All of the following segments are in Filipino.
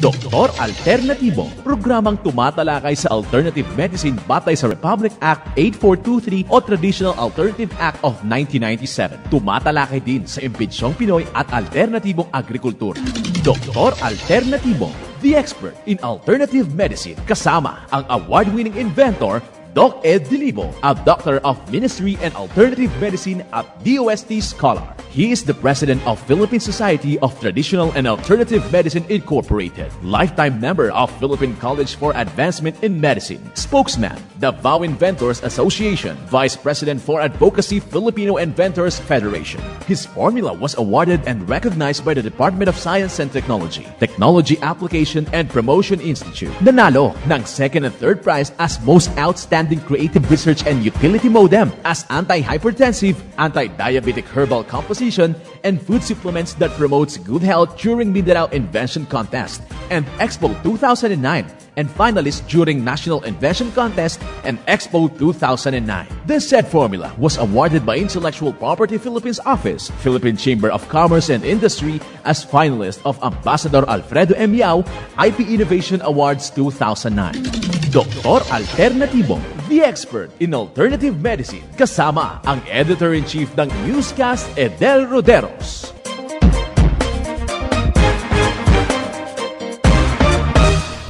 Doktor Alternatibo, programang tumatalakay sa alternative medicine batay sa Republic Act 8423 o Traditional Alternative Act of 1997. Tumatalakay din sa impinsyong Pinoy at alternatibong agrikultura. Doktor Alternatibo, the expert in alternative medicine, kasama ang award-winning inventor Doc Ed Dilibo, a Doctor of Ministry and Alternative Medicine at DOST Scholar. He is the President of Philippine Society of Traditional and Alternative Medicine Incorporated, lifetime member of Philippine College for Advancement in Medicine, spokesman, the Vow Inventors Association, Vice President for Advocacy Filipino Inventors Federation. His formula was awarded and recognized by the Department of Science and Technology, Technology Application and Promotion Institute. Nanalo ng second and third prize as most outstanding creative research and utility modem as anti-hypertensive, anti-diabetic herbal composition, and food supplements that promotes good health during Mindanao Invention Contest and Expo 2009 and finalist during National Invention Contest and Expo 2009. This said formula was awarded by Intellectual Property Philippines Office, Philippine Chamber of Commerce and Industry as finalist of Ambassador Alfredo M. Yao IP Innovation Awards 2009. Doktor Alternativo, the expert in alternative medicine, kasama ang editor-in-chief ng newscast Edel Roderos.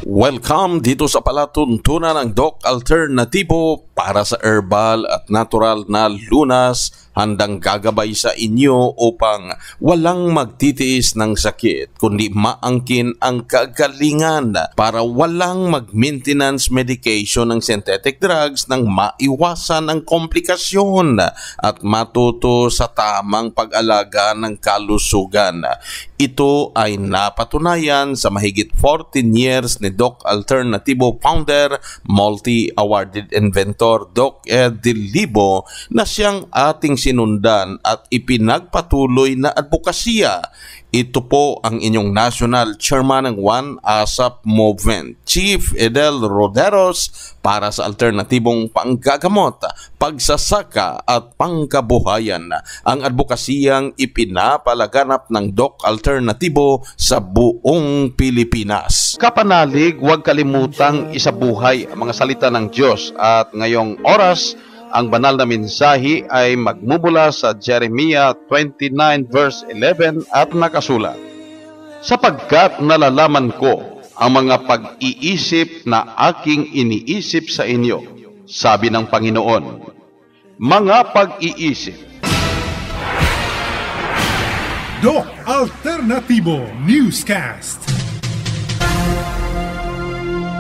Welcome dito sa palatuntunan ng Doc Alternatibo para sa herbal at natural na lunas handang gagabay sa inyo upang walang magtitiis ng sakit kundi maangkin ang kagalingan para walang mag-maintenance medication ng synthetic drugs nang maiwasan ang komplikasyon at matuto sa tamang pag-alaga ng kalusugan. Ito ay napatunayan sa mahigit 14 years ni Doc Alternativo founder, multi-awarded inventor Doc Ed Dilibo na siyang ating sinundan at ipinagpatuloy na advokasya. Ito po ang inyong national chairman ng One ASAP Movement, Chief Edel Roderos para sa alternatibong panggagamot, pagsasaka at pangkabuhayan. Ang advokasiyang ipinapalaganap ng Doc Alternatibo sa buong Pilipinas. Kapanalig, huwag kalimutang isabuhay ang mga salita ng Diyos at ngayong oras ang banal na mensahe ay magmumula sa Jeremiah 29 verse 11 at nakasulat. Sapagkat nalalaman ko ang mga pag-iisip na aking iniisip sa inyo, sabi ng Panginoon. Mga pag-iisip Doc Alternativo Newscast.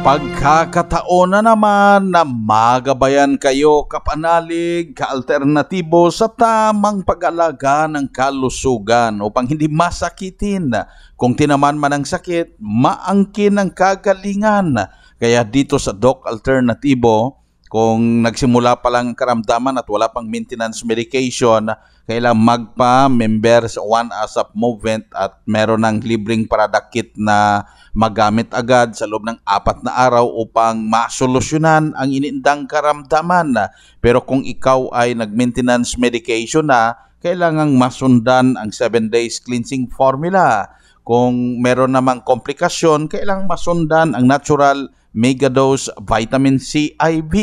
Pagkakataon na naman na magabayan kayo kapanalig, kaalternatibo sa tamang pag-alaga ng kalusugan upang hindi masakitin. Kung tinaman man ang sakit, maangkin ang kagalingan. Kaya dito sa Doc Alternatibo, kung nagsimula pa lang ang karamdaman at wala pang maintenance medication, kailang magpa-member sa One ASAP Movement at meron ng libreng product kit na magamit agad sa loob ng apat na araw upang masolusyonan ang iniindang karamdaman. Pero kung ikaw ay nag-maintenance medication na, kailangang masundan ang 7 days cleansing formula. Kung meron namang komplikasyon, kailangang masundan ang natural megadose vitamin C IV.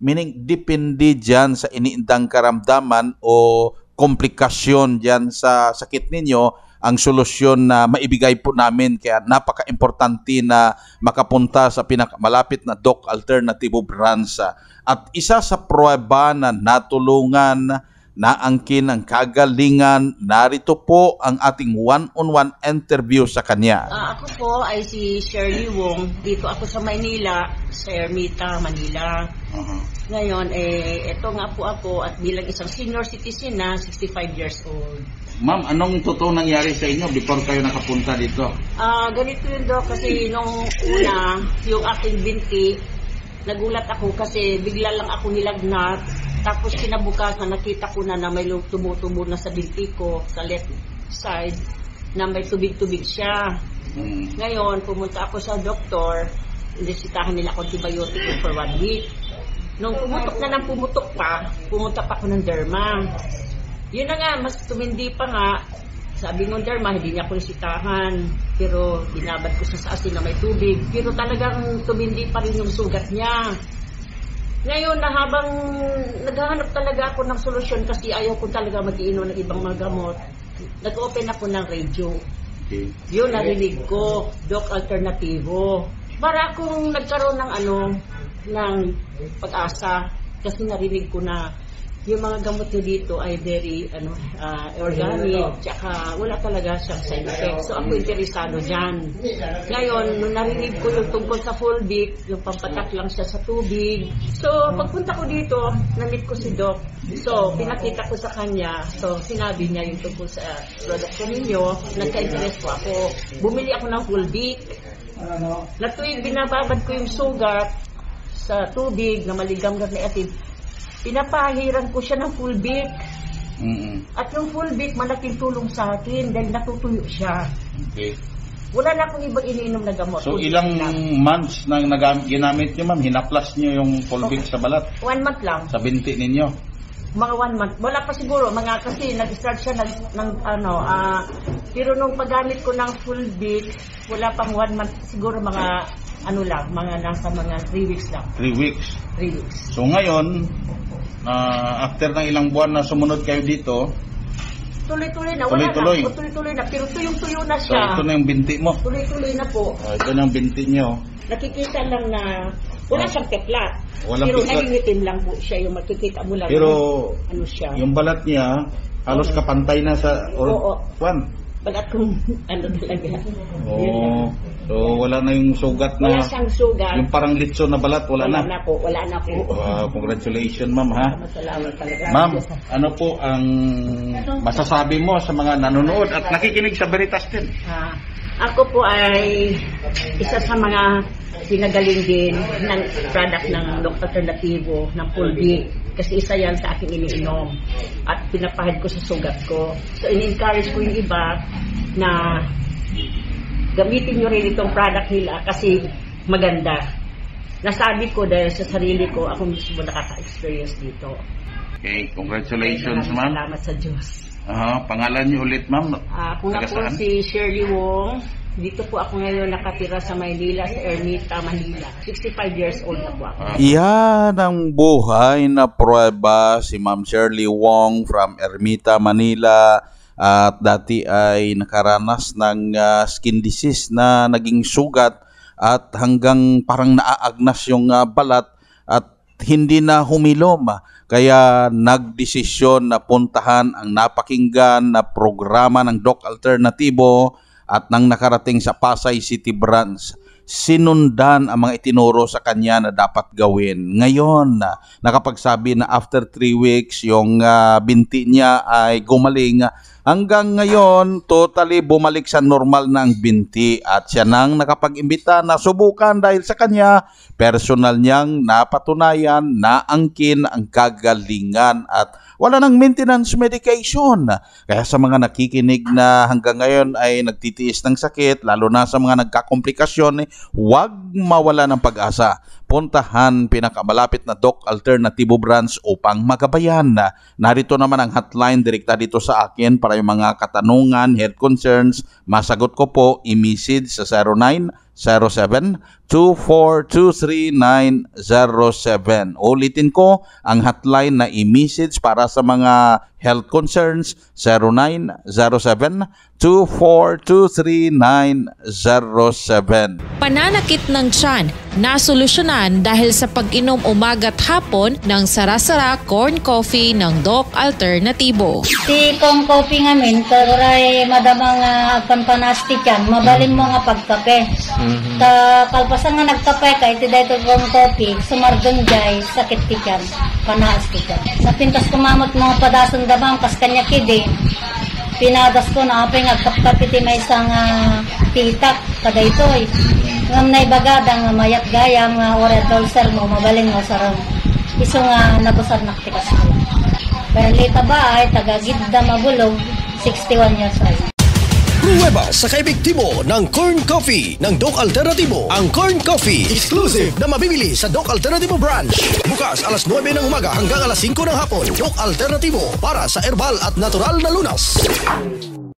Meaning, depende dyan sa iniindang karamdaman o komplikasyon dyan sa sakit ninyo, ang solusyon na maibigay po namin. Kaya napaka-importante na makapunta sa pinakamalapit na Doc Alternativo Branch. At isa sa pruweba na natulungan naangkin ang kagalingan, narito po ang ating one-on-one interview sa kanya. Ah, ako po ay si Shirley Wong. Dito ako sa Maynila, sa Ermita, Manila. Ngayon, eh, ito nga po ako at bilang isang senior citizen na 65 years old. Ma'am, anong totoo nangyari sa inyo before kayo nakapunta dito? Ah, ganito yun, Doc, kasi nung una, yung aking binti, nagulat ako kasi bigla lang ako nilagnat. Tapos kinabukasan, nakita ko na na may tumutubo na sa binti ko, sa left side, na may tubig-tubig siya. Hmm. Ngayon, pumunta ako sa doktor, inisitahan nila ako antibiotic for one week. Nung pumutok na ng pumutok pa, pumunta pa ako ng derma. Yun na nga, mas tumindi pa nga, Sabi ng derma, hindi niya ako resitahan. Pero binabad ko siya sa asin na may tubig. Pero talagang tumindi pa rin yung sugat niya. Ngayon na habang naghahanap talaga ako ng solusyon kasi ayaw ko talaga mag-iinom ng ibang mga gamot, nag-open ako ng radio. Okay. Yun, narinig ko, Doc Alternativo. Para akong nagkaroon ng ano, ng pag-asa. Kasi narinig ko na yung mga gamot nyo dito ay very ano ah, organic, tsaka wala talaga siyang side effects. So ako interesado dyan. Ngayon, nung narinig ko yung tungkol sa Fulvic, yung pampatak lang siya sa tubig. So, pagpunta ko dito, namit ko si Doc. So, pinakita ko sa kanya. So, sinabi niya yung tungkol sa product ko ninyo. Nagka-interest po ako. Bumili ako ng Fulvic. Na tuwing binababad ko yung sugat sa tubig na maligamgam na atin, pinapahiran ko siya ng Fulvic. Mm-mm. At yung Fulvic, malaking tulong sa akin dahil natutuyo siya. Okay. Wala na akong ibang iniinom na gamot. So ilang lang. months nang nagam- ginamit niyo ma'am, hinaplas niyo yung Fulvic sa balat, One month lang. sa binti ninyo. Mga one month. Wala pa siguro. Mga kasi nag-start siya ng, ng ano, ah, pero nung paggamit ko ng full bit, wala pang one month. Siguro mga, ano lang, mga nasa mga three weeks lang. 3 weeks. Three weeks. So ngayon, ah, after ng ilang buwan na sumunod kayo dito, Tuloy-tuloy na. Wala Tuloy-tuloy. na. Tuloy-tuloy na. Pero tuyong-tuyo na so siya. ito na yung binti mo. Tuloy-tuloy na po. Ah, ito na yung binti niyo. Nakikita lang na wala siyang teklat. Walang pero teklat. nangingitim lang po siya. Yung makikita mo lang. Pero ano siya. yung balat niya, halos kapantay na sa or, Oo. Juan. Balat kung ano talaga. Oh, so wala na yung sugat na Wala siyang sugat. yung parang litso na balat, wala, wala na. na po. Wala na po. Wow, congratulations ma'am ha. Masalamat talaga. Ma'am, ano po ang masasabi mo sa mga nanonood at nakikinig sa Veritas din? Ah, ako po ay isa sa mga pinagaling din ng product ng Doc Alternativo ng Pulbi kasi isa yan sa aking iniinom at pinapahid ko sa sugat ko. So in-encourage ko yung iba na gamitin nyo rin itong product nila kasi maganda. Nasabi ko dahil sa sarili ko, ako mismo nakaka-experience dito. Okay, congratulations Maraming ma'am. Salamat sa Diyos. Aha, pangalan niyo ulit ma'am. Ah, ako nga po saan? si Shirley Wong. Dito po ako ngayon nakatira sa Maynila, sa Ermita, Manila. 65 years old na po ako. Ah, Yan ang buhay na prueba si Ma'am Shirley Wong from Ermita, Manila at dati ay nakaranas ng ah, skin disease na naging sugat at hanggang parang naaagnas yung ah, balat at hindi na humilom. Kaya nagdesisyon na puntahan ang napakinggan na programa ng Doc Alternativo at nang nakarating sa Pasay City Branch sinundan ang mga itinuro sa kanya na dapat gawin. Ngayon, na nakapagsabi na after three weeks, yung ah, binti niya ay gumaling. Hanggang ngayon, totally bumalik sa normal ang binti at siya nang nakapag-imbita na subukan dahil sa kanya, personal niyang napatunayan na angkin ang kagalingan at wala nang maintenance medication. Kaya sa mga nakikinig na hanggang ngayon ay nagtitiis ng sakit, lalo na sa mga nagkakomplikasyon, eh, huwag mawala ng pag-asa. Puntahan pinakamalapit na Doc Alternativo Branch upang magabayan. Narito naman ang hotline direkta dito sa akin para yung mga katanungan, health concerns, masagot ko po i-message sa 0907 2423907. Ulitin ko ang hotline na i-message para sa mga health concerns 0907 2423907. Pananakit ng tiyan, nasolusyonan dahil sa pag-inom umagat hapon ng sarasara corn coffee ng Doc Alternativo. Ti kong coffee ngamin, karuray madamang uh, agpanpanasti tiyan, mabalin mo nga pagkape. Ta kalpasan nga nagkape ka, iti dahito kong coffee, sumardong jay, sakit ti tiyan, panaas ti tiyan. Sa pintas kumamot mga padasan damang, kas kanya kidi, pinadas ko na apay nga kapkap iti may isang uh, titak, kada ito eh. Ngam na ibagada nga mayat gayam nga oret ulcer mo, mabalin mo sarang. Iso nga nabusar naktikas ko. Perlita ba ay tagagidda magulong, 61 years old. Pruweba sa kaepektibo ng Corn Coffee ng Doc Alternativo. Ang Corn Coffee, exclusive na mabibili sa Doc Alternativo branch. Bukas alas 9 ng umaga hanggang alas 5 ng hapon. Doc Alternativo para sa herbal at natural na lunas.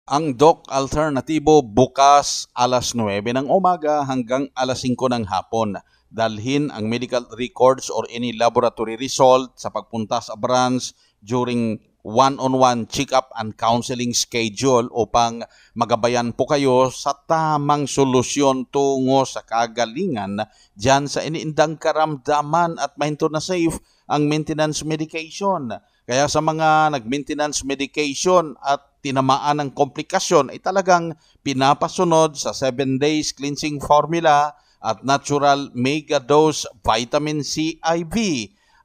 Ang Doc Alternatibo bukas alas 9 ng umaga hanggang alas 5 ng hapon. Dalhin ang medical records or any laboratory result sa pagpunta sa branch during one-on-one check-up and counseling schedule upang magabayan po kayo sa tamang solusyon tungo sa kagalingan dyan sa iniindang karamdaman at mahinto na safe ang maintenance medication. Kaya sa mga nag-maintenance medication at tinamaan ng komplikasyon ay talagang pinapasunod sa 7 days cleansing formula at natural mega dose vitamin C IV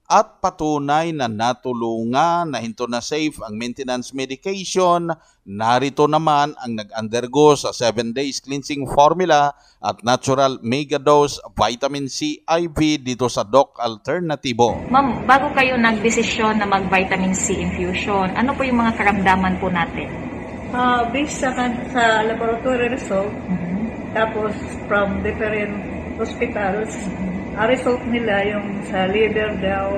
at patunay na natulungan na hinto na safe ang maintenance medication, narito naman ang nag-undergo sa 7 days cleansing formula at natural mega dose vitamin C IV dito sa Doc Alternativo. Ma'am, bago kayo nagdesisyon na mag-vitamin C infusion, ano po yung mga karamdaman po natin? Uh, based sa, sa laboratory result, tapos from different hospitals, ang result nila yung sa liver daw,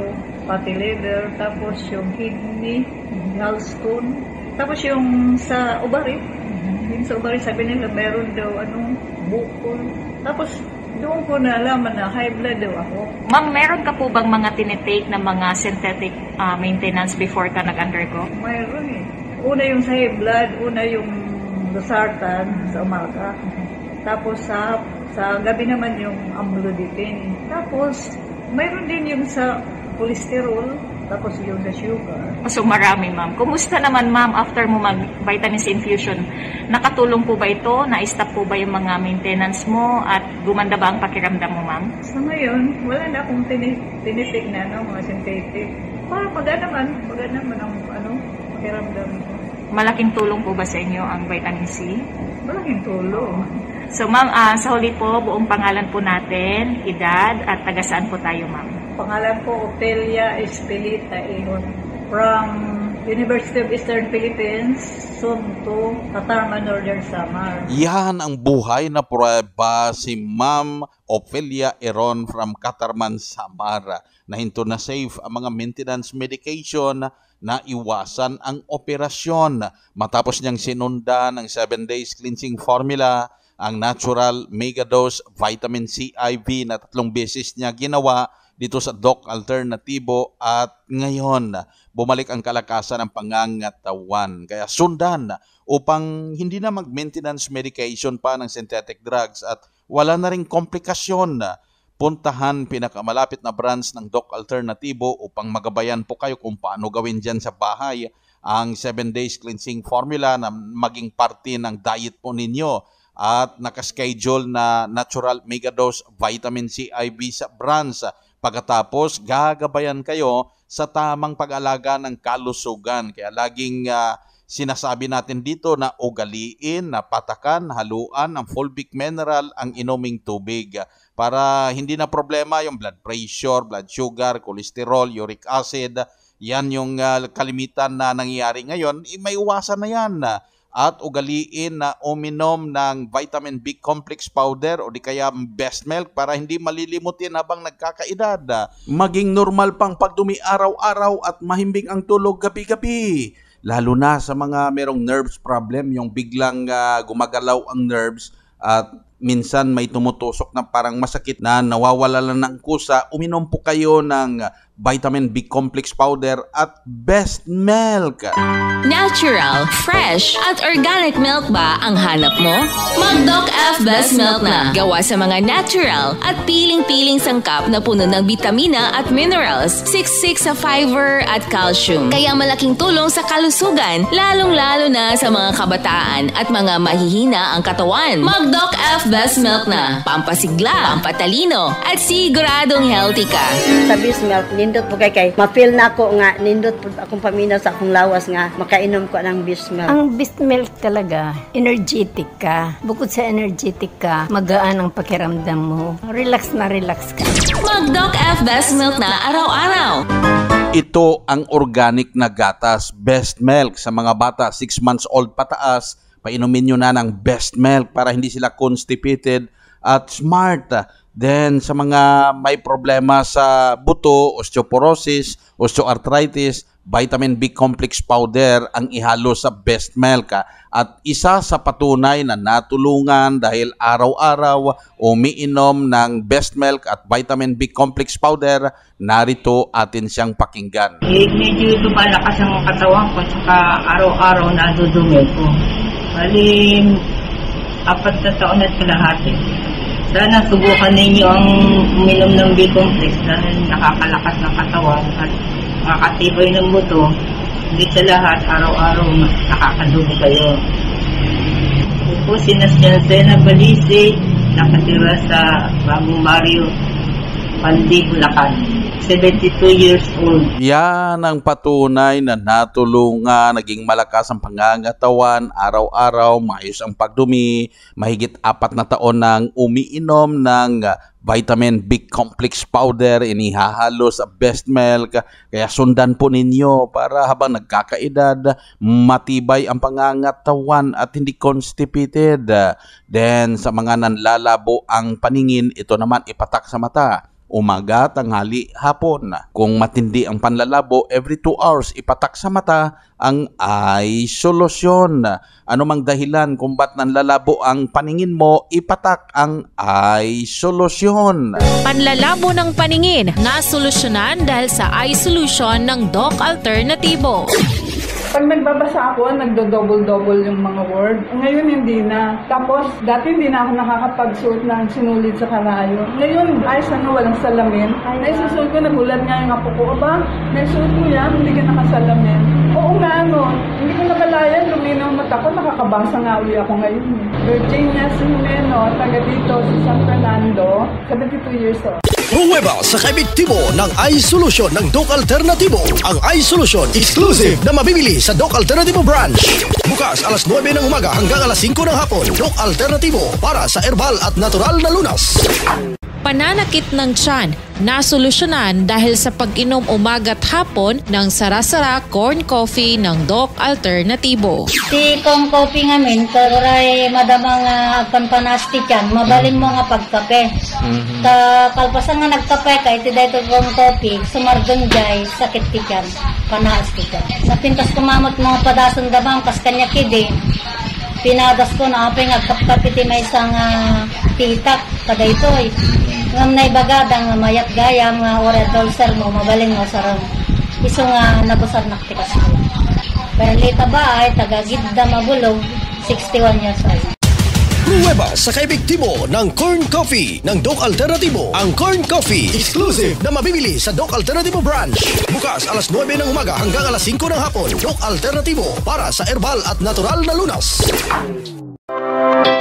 pati liver, tapos yung kidney, gallstone, tapos yung sa ovary, yung sa ovary sabi nila meron daw anong bukol. Tapos doon ko nalaman na high blood daw ako. Ma'am, meron ka po bang mga tinitake na mga synthetic ah, maintenance before ka nag-undergo? Mayroon eh. Una yung sa high blood, una yung losartan sa umaga. Tapos sa sa gabi naman yung amlodipine. Tapos mayroon din yung sa cholesterol, tapos yung sa sugar. So marami ma'am. Kumusta naman ma'am after mo mag-vitamin C infusion? Nakatulong po ba ito? Na-stop po ba yung mga maintenance mo? At gumanda ba ang pakiramdam mo ma'am? Sa ngayon, wala na akong tini- tinitik na no, mga synthetic. Para paga naman, paga naman ang ano, pakiramdam ko. Malaking tulong po ba sa inyo ang vitamin C? Malaking tulong. So ma'am, ah, sa huli po, buong pangalan po natin, edad, at taga saan po tayo ma'am? Pangalan ko, Otelia Espelita Ihon. From University of Eastern Philippines, Sunto, Katarman, Northern Samar. Yan ang buhay na prueba si Ma'am Ophelia Eron from Katarman, Samara. Nahinto na safe ang mga maintenance medication na iwasan ang operasyon. Matapos niyang sinunda ng 7 days cleansing formula, ang natural mega dose vitamin C IV na tatlong beses niya ginawa dito sa Doc Alternativo at ngayon bumalik ang kalakasan ng pangangatawan. Kaya sundan upang hindi na mag-maintenance medication pa ng synthetic drugs at wala na ring komplikasyon. Puntahan pinakamalapit na branch ng Doc Alternativo upang magabayan po kayo kung paano gawin dyan sa bahay ang 7 days cleansing formula na maging parte ng diet po ninyo at nakaschedule na natural mega dose vitamin C IV sa branch. Pagkatapos, gagabayan kayo sa tamang pag-alaga ng kalusugan. Kaya laging uh, sinasabi natin dito na ugaliin, na patakan, haluan ang fulvic mineral ang inuming tubig para hindi na problema yung blood pressure, blood sugar, cholesterol, uric acid. Yan yung uh, kalimitan na nangyayari ngayon. Eh, may iwasan na yan at ugaliin na uminom ng vitamin B complex powder o di kaya best milk para hindi malilimutin habang nagkakaedad. Maging normal pang pagdumi araw-araw at mahimbing ang tulog gabi-gabi. Lalo na sa mga merong nerves problem, yung biglang uh, gumagalaw ang nerves at minsan may tumutusok na parang masakit na nawawala lang ng kusa, uminom po kayo ng vitamin B complex powder at best milk. Natural, fresh, at organic milk ba ang hanap mo? Magdoc F Best Milk na. Gawa sa mga natural at piling-piling sangkap na puno ng vitamina at minerals, siksik sa fiber at calcium. Kaya malaking tulong sa kalusugan, lalong-lalo na sa mga kabataan at mga mahihina ang katawan. Magdoc F Best Milk na. Pampasigla, pampatalino, at siguradong healthy ka. Sa Best Milk, nindot po kay kay ma-feel na ako nga nindot po akong paminaw sa akong lawas nga makainom ko ng beast milk. Ang beast milk talaga, energetic ka. Bukod sa energetic ka, magaan ang pakiramdam mo. Relax na relax ka. Mag-Doc F Best Milk na araw-araw. Ito ang organic na gatas, best milk sa mga bata 6 months old pataas. Painumin nyo na ng best milk para hindi sila constipated at smart. Then sa mga may problema sa buto, osteoporosis, osteoarthritis, vitamin B complex powder ang ihalo sa best milk. At isa sa patunay na natulungan dahil araw-araw umiinom ng best milk at vitamin B complex powder, narito atin siyang pakinggan. Eh, medyo lumalakas ang katawan ko saka araw-araw nadudumi ko. Bali, apat na taon at kalahati. Sana subukan ninyo ang uminom ng B-complex dahil nakakalakas ng katawan at makakatibay ng buto. Hindi sa lahat, araw-araw nakakadugo kayo. Ako po si Nasyansena Balisi, nakatira sa Bagong Barrio, Pandi, Bulacan. 72 years old. Yan ang patunay na natulungan, naging malakas ang pangangatawan, araw-araw, maayos ang pagdumi, mahigit apat na taon nang umiinom ng vitamin B complex powder, inihahalo sa best milk, kaya sundan po ninyo para habang nagkakaedad, matibay ang pangangatawan at hindi constipated. Then sa mga nanlalabo ang paningin, ito naman ipatak sa mata umaga, tanghali, hapon. Kung matindi ang panlalabo, every 2 hours ipatak sa mata ang eye solution. Ano mang dahilan kung ba't nanlalabo ang paningin mo, ipatak ang eye solution. Panlalabo ng paningin na solusyonan dahil sa eye solution ng Doc Alternativo. Pag nagbabasa ako, nagdo-double-double yung mga word. Ngayon, hindi na. Tapos, dati hindi na ako nakakapagsuot ng sinulit sa karayo. Ngayon, ayos ano, walang salamin. Naisusuot ko, nagulat nga yung apo ko. Aba, naisuot mo yan, hindi ka nakasalamin. Oo nga, ano, hindi ko nakalayan, luminaw ang mata ko, nakakabasa nga uli ako ngayon. eh. Virginia Simeno, taga dito sa San Fernando, 72 years old. Pruweba sa kaebektibo ng Eye Solution ng Doc Alternativo. Ang Eye Solution exclusive na mabibili sa Doc Alternativo branch. Bukas alas 9 ng umaga hanggang alas 5 ng hapon. Doc Alternativo para sa herbal at natural na lunas. Pananakit ng tiyan, nasolusyonan dahil sa pag-inom umaga't hapon ng sarasara corn coffee ng Doc Alternativo. Si kong coffee ngamin, karay madamang uh, panpanasti yan, mabalin mo nga pagkape. Ta kalpasan nga nagkape ka, iti dahito kong coffee, sumargang jay, sakit ti yan, panasti yan. Sa pintas kumamot mga padason damang, kas kanya kidi, pinadas ko na apay nga kapkapiti may isang uh, titak kada ito eh. Ngam na ibagadang mayat gayam nga ore dolser mo mabaling mo sarang iso nga nabusar naktikas ko. Perlita ba ay tagagidda mabulong 61 years old. Pruweba sa kaebektibo ng Corn Coffee ng Doc Alternativo. Ang Corn Coffee exclusive na mabibili sa Doc Alternativo branch. Bukas alas 9 ng umaga hanggang alas 5 ng hapon. Doc Alternativo para sa herbal at natural na lunas.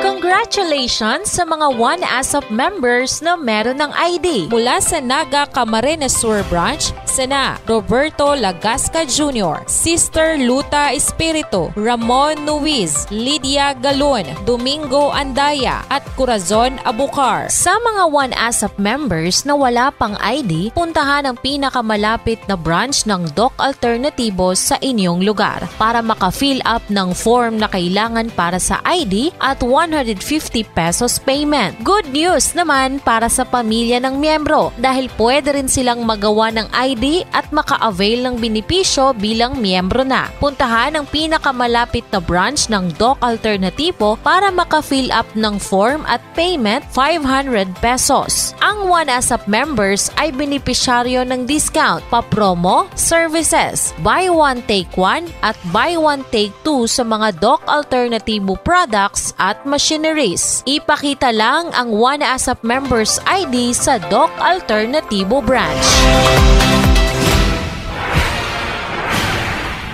Congratulations sa mga One ASAP members na meron ng ID mula sa Naga Camarines Sur Branch, sina Roberto Lagasca Jr., Sister Luta Espiritu, Ramon Nuiz, Lydia Galon, Domingo Andaya at Corazon Abucar. Sa mga One ASAP members na wala pang ID, puntahan ang pinakamalapit na branch ng Doc Alternativo sa inyong lugar para maka-fill up ng form na kailangan para sa ID at 150 pesos payment. Good news naman para sa pamilya ng miyembro dahil pwede rin silang magawa ng ID at maka-avail ng benepisyo bilang miyembro na. Puntahan ang pinakamalapit na branch ng Doc Alternativo para maka-fill up ng form at payment 500 pesos. Ang One ASAP members ay benepisyaryo ng discount, pa-promo, services, buy one take one at buy one take two sa mga Doc Alternativo products at machineries. Ipakita lang ang One ASAP members ID sa Doc Alternativo branch.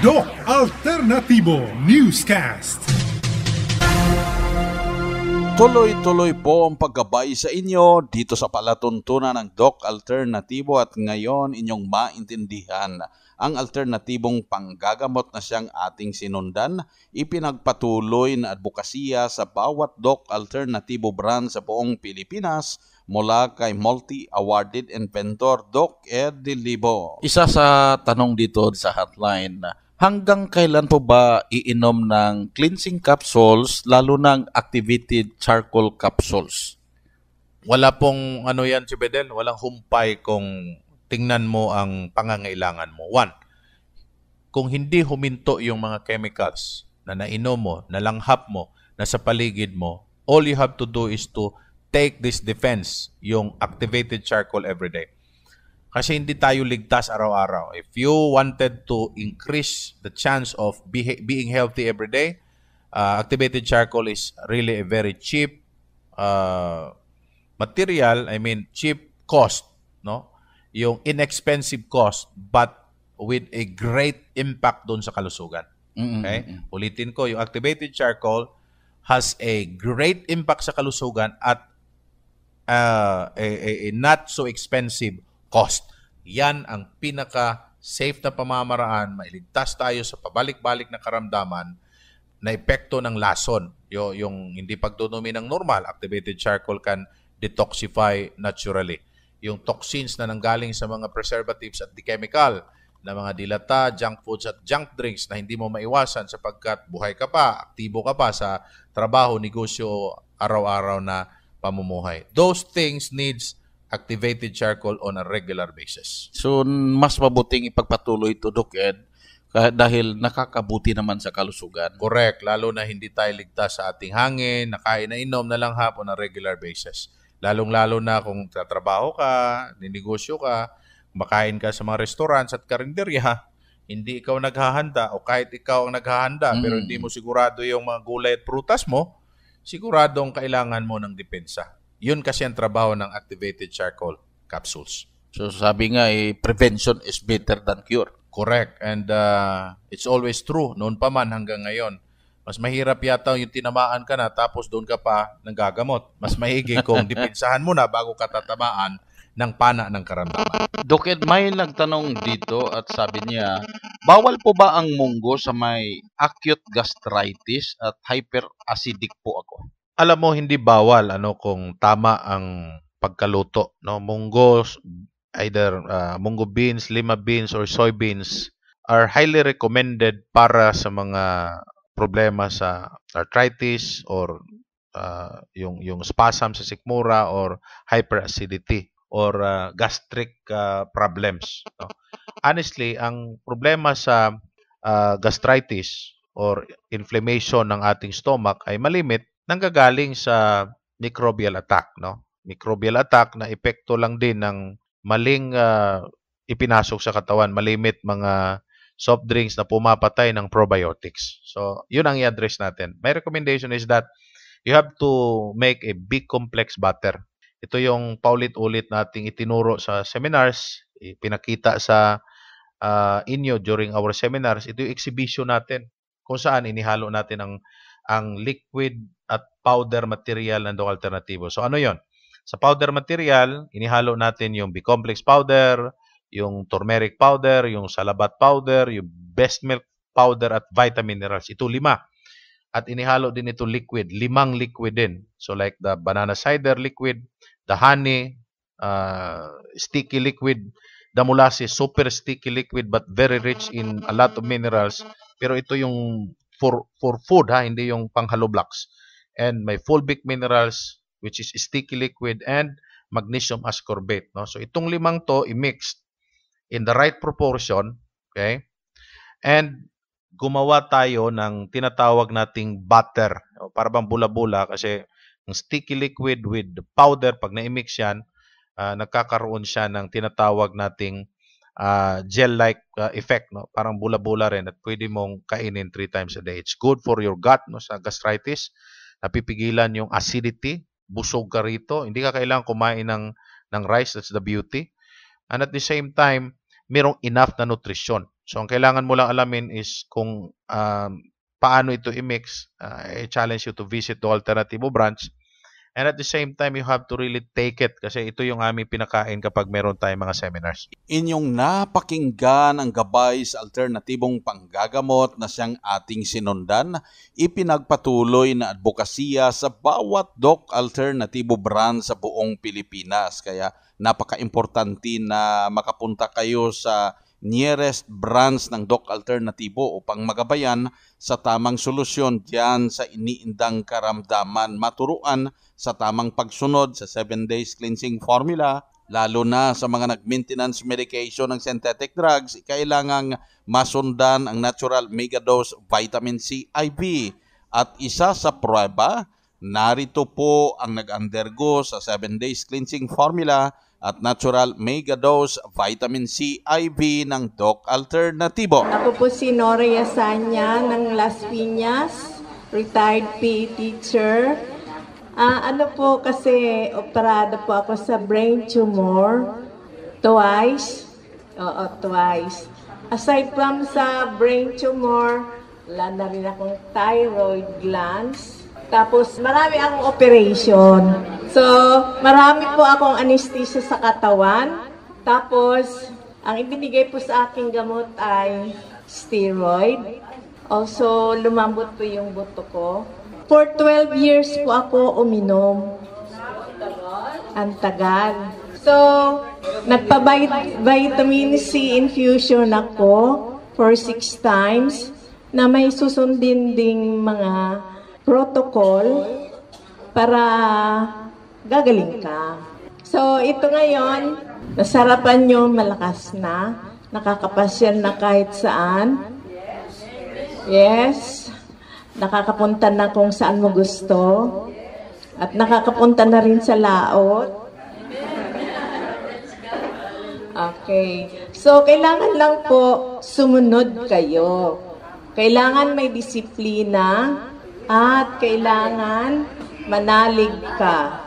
Doc Alternativo Newscast. Tuloy-tuloy po ang paggabay sa inyo dito sa palatuntunan ng Doc Alternativo at ngayon inyong maintindihan ang alternatibong panggagamot na siyang ating sinundan, ipinagpatuloy na advokasya sa bawat Doc Alternativo brand sa buong Pilipinas mula kay multi-awarded inventor Doc Ed Libo. Isa sa tanong dito sa hotline, hanggang kailan po ba iinom ng cleansing capsules lalo ng activated charcoal capsules? Wala pong ano yan si Bedel, walang humpay kung tingnan mo ang pangangailangan mo. One, kung hindi huminto yung mga chemicals na nainom mo, nalanghap mo, na sa paligid mo, all you have to do is to take this defense, yung activated charcoal every day. Kasi hindi tayo ligtas araw-araw. If you wanted to increase the chance of be- being healthy every day, uh, activated charcoal is really a very cheap uh, material, I mean cheap cost, no? Yung inexpensive cost but with a great impact doon sa kalusugan. Okay? Ulitin ko, yung activated charcoal has a great impact sa kalusugan at uh, a, a, a not so expensive cost. Yan ang pinaka safe na pamamaraan, mailigtas tayo sa pabalik-balik na karamdaman na epekto ng lason. Yo, yung hindi pagdudumi ng normal, activated charcoal can detoxify naturally. Yung toxins na nanggaling sa mga preservatives at the chemical na mga dilata, junk foods at junk drinks na hindi mo maiwasan sapagkat buhay ka pa, aktibo ka pa sa trabaho, negosyo, araw-araw na pamumuhay. Those things needs activated charcoal on a regular basis. So, mas mabuting ipagpatuloy ito, Doc Ed, dahil nakakabuti naman sa kalusugan. Correct, lalo na hindi tayo ligtas sa ating hangin, nakain na inom na lang hapon on a regular basis. Lalong-lalo na kung tatrabaho ka, ninegosyo ka, makain ka sa mga restaurants at karinderya, hindi ikaw naghahanda o kahit ikaw ang naghahanda mm. pero hindi mo sigurado yung mga gulay at prutas mo, siguradong kailangan mo ng depensa. Yun kasi ang trabaho ng activated charcoal capsules. So sabi nga, eh, prevention is better than cure. Correct. And uh, it's always true. Noon pa man hanggang ngayon. Mas mahirap yata yung tinamaan ka na tapos doon ka pa nanggagamot. Mas mahigi kung dipinsahan mo na bago ka tatamaan ng pana ng karamdaman. Doked, may nagtanong dito at sabi niya, bawal po ba ang munggo sa may acute gastritis at hyperacidic po ako? Alam mo, hindi bawal ano kung tama ang pagkaluto. No? Munggo, either uh, munggo beans, lima beans, or soybeans are highly recommended para sa mga problema sa arthritis or uh, yung yung spasm sa sikmura or hyperacidity or uh, gastric uh, problems. No? Honestly, ang problema sa uh, gastritis or inflammation ng ating stomach ay malimit nanggagaling sa microbial attack. No? Microbial attack na epekto lang din ng maling uh, ipinasok sa katawan, malimit mga soft drinks na pumapatay ng probiotics. So, yun ang i-address natin. My recommendation is that you have to make a big complex butter ito yung paulit-ulit nating itinuro sa seminars, pinakita sa uh, inyo during our seminars. Ito yung exhibition natin kung saan inihalo natin ang ang liquid at powder material ng dog alternatibo. So ano yon? Sa powder material, inihalo natin yung B-complex powder, yung turmeric powder, yung salabat powder, yung best milk powder at vitamin minerals. Ito lima. At inihalo din ito liquid, limang liquid din. So like the banana cider liquid, the honey, uh, sticky liquid, the molasses, super sticky liquid but very rich in a lot of minerals. Pero ito yung for, for food ha, hindi yung panghalo blocks. And may fulvic minerals which is sticky liquid and magnesium ascorbate. No? So itong limang to i-mix in the right proportion. Okay? And gumawa tayo ng tinatawag nating butter. Para bang bula-bula kasi ng sticky liquid with powder, pag na-mix yan, uh, nagkakaroon siya ng tinatawag nating uh, gel-like uh, effect. No? Parang bula-bula rin at pwede mong kainin three times a day. It's good for your gut no? sa gastritis. Napipigilan yung acidity. Busog ka rito. Hindi ka kailangan kumain ng, ng rice. That's the beauty. And at the same time, mayroong enough na nutrition. So, ang kailangan mo lang alamin is kung um, paano ito i-mix, uh, I challenge you to visit the Alternativo branch. And at the same time, you have to really take it kasi ito yung aming pinakain kapag meron tayong mga seminars. Inyong napakinggan ang gabay sa alternatibong panggagamot na siyang ating sinundan, ipinagpatuloy na advokasya sa bawat Doc Alternatibo brand sa buong Pilipinas. Kaya napaka-importante na makapunta kayo sa nearest branch ng Doc Alternatibo upang magabayan sa tamang solusyon diyan sa iniindang karamdaman maturuan sa tamang pagsunod sa 7 days cleansing formula lalo na sa mga nag-maintenance medication ng synthetic drugs, kailangang masundan ang natural megadose vitamin C IV. At isa sa prueba, narito po ang nag-undergo sa 7 days cleansing formula at natural megadose vitamin C IV ng Doc Alternativo. Ako po si Nora Yasanya ng Las Piñas, retired PE teacher. Ah, ano po kasi operado po ako sa brain tumor twice. Oo, twice. Aside from sa brain tumor, wala na rin akong thyroid glands. Tapos marami akong operation. So, marami po akong anesthesia sa katawan. Tapos, ang ibinigay po sa aking gamot ay steroid. Also, lumambot po yung buto ko. For 12 years po ako uminom. Ang tagal. So, nagpa-vitamin C infusion ako for 6 times na may susundin ding mga protocol para gagaling ka. So, ito ngayon, nasarapan nyo, malakas na, nakakapasyal na kahit saan. Yes, nakakapunta na kung saan mo gusto. At nakakapunta na rin sa laot. Okay. So, kailangan lang po sumunod kayo. Kailangan may disiplina at kailangan manalig ka.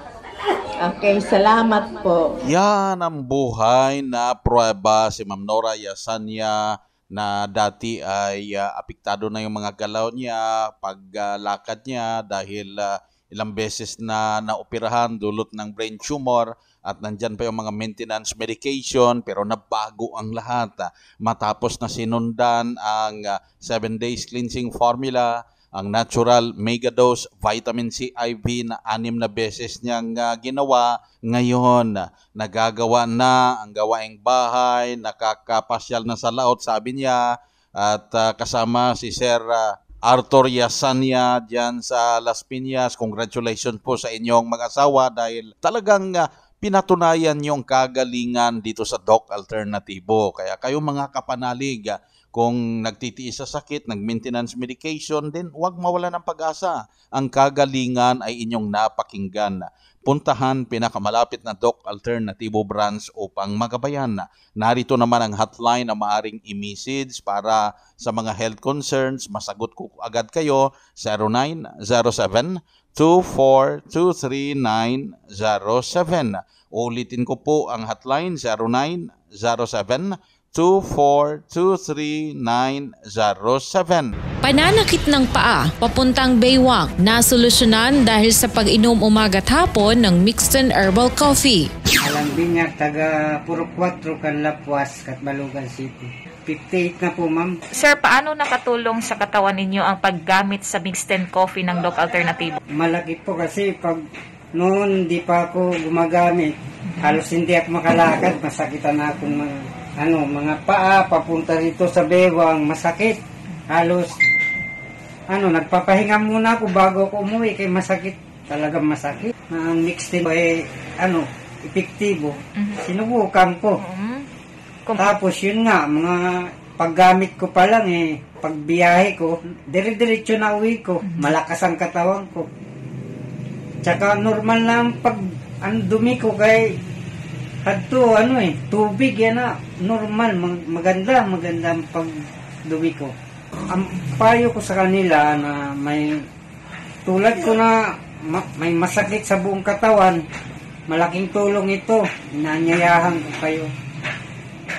Okay, salamat po. Yan ang buhay na prueba si Ma'am Nora Yasanya na dati ay uh, apektado na yung mga galaw niya, paglakad uh, niya dahil uh, ilang beses na naoperahan dulot ng brain tumor at nandyan pa yung mga maintenance medication pero nabago ang lahat. Uh, matapos na sinundan ang 7 uh, days cleansing formula, ang natural megadose vitamin C IV na anim na beses niyang uh, ginawa. Ngayon, nagagawa na ang gawaing bahay, nakakapasyal na sa laot, sabi niya. At uh, kasama si Sir uh, Arthur Yasanya diyan sa Las Piñas. Congratulations po sa inyong mag-asawa dahil talagang uh, pinatunayan yung kagalingan dito sa Doc Alternativo. Kaya kayo mga kapanalig, uh, kung nagtitiis sa sakit, nag-maintenance medication, then huwag mawala ng pag-asa. Ang kagalingan ay inyong napakinggan. Puntahan pinakamalapit na Doc Alternativo Branch upang magabayan. Narito naman ang hotline na maaring i-message para sa mga health concerns. Masagot ko agad kayo 0907 2423907. Ulitin ko po ang hotline 0907 2423907. Pananakit ng paa papuntang baywang na solusyonan dahil sa pag-inom umaga at hapon ng Mixton Herbal Coffee. Alam binya taga Puro 4 Canlapuas, Katbalugan City. 58 na po, ma'am. Sir, paano nakatulong sa katawan ninyo ang paggamit sa Mixten Coffee ng Doc Alternativo? Malaki po kasi pag noon hindi pa ako gumagamit, halos hindi ako makalakad, masakitan na akong mga ano, mga paa papunta dito sa bewang, masakit. Halos ano, nagpapahinga muna ako bago ako umuwi kay masakit. Talagang masakit. Ang mixed eh, ano, epektibo. Mm-hmm. Sinubukan ko. Mm-hmm. Tapos yun nga, mga paggamit ko pa lang eh, pagbiyahe ko, dire-diretso na uwi ko, mm-hmm. malakas ang katawan ko. Tsaka normal lang pag ang dumi ko kay kadto ano eh, tubig yan na, normal, maganda, maganda ang pagdumi ko. Ang payo ko sa kanila na may tulad ko na ma, may masakit sa buong katawan, malaking tulong ito, inanyayahan ko kayo.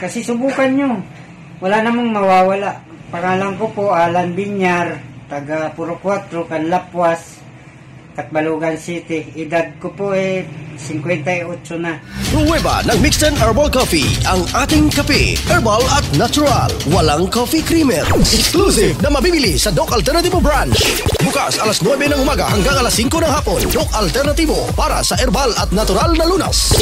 Kasi subukan nyo. Wala namang mawawala. Pangalan ko po, Alan Binyar, taga Puro 4, Canlapuas, Katbalugan City. Edad ko po eh 58 na. Pruweba ng Mixed Herbal Coffee, ang ating kape, herbal at natural. Walang coffee creamer. Exclusive na mabibili sa Doc Alternativo Branch. Bukas alas 9 ng umaga hanggang alas 5 ng hapon. Doc Alternativo para sa herbal at natural na lunas.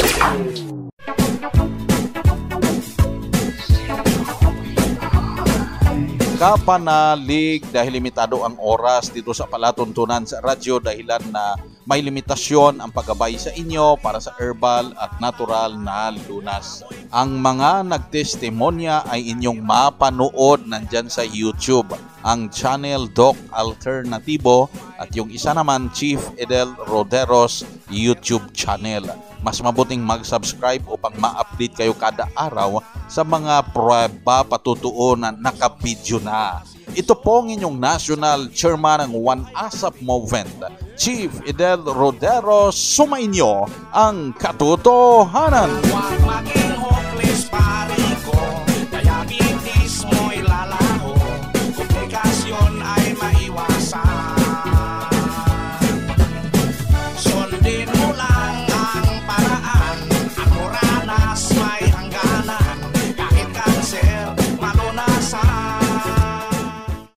Kapanalig dahil limitado ang oras dito sa palatuntunan sa radyo dahilan na may limitasyon ang paggabay sa inyo para sa herbal at natural na lunas. Ang mga nagtestimonya ay inyong mapanood nandyan sa YouTube. Ang channel Doc Alternativo at yung isa naman Chief Edel Roderos YouTube channel. Mas mabuting mag-subscribe upang ma-update kayo kada araw sa mga prueba patutuo na nakabidyo na. Ito po ang inyong National Chairman ng One ASAP Movement, Chief Edel Rodero, sumainyo ang katotohanan.